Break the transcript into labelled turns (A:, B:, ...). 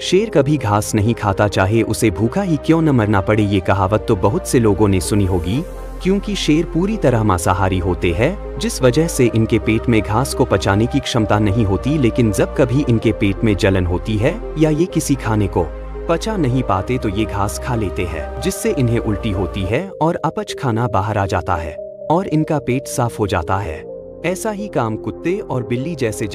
A: शेर कभी घास नहीं खाता, चाहे उसे भूखा ही क्यों न मरना पड़े, ये कहावत तो बहुत से लोगों ने सुनी होगी, क्योंकि शेर पूरी तरह मांसाहारी होते हैं, जिस वजह से इनके पेट में घास को पचाने की क्षमता नहीं होती, लेकिन जब कभी इनके पेट में जलन होती है, या ये किसी खाने को पचा नहीं पाते तो ये घास खा लेते हैं, जिससे इन्हें उल्टी होती है और अपच खाना बाहर आ जाता है, और इनका पेट साफ़ हो जाता है। ऐसा ही काम कुत्ते और बिल्ली जैसे